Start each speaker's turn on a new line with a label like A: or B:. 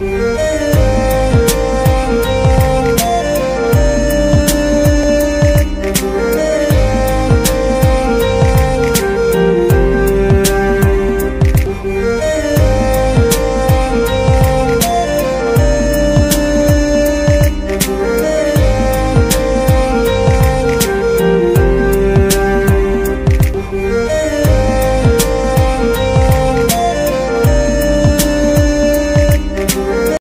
A: Música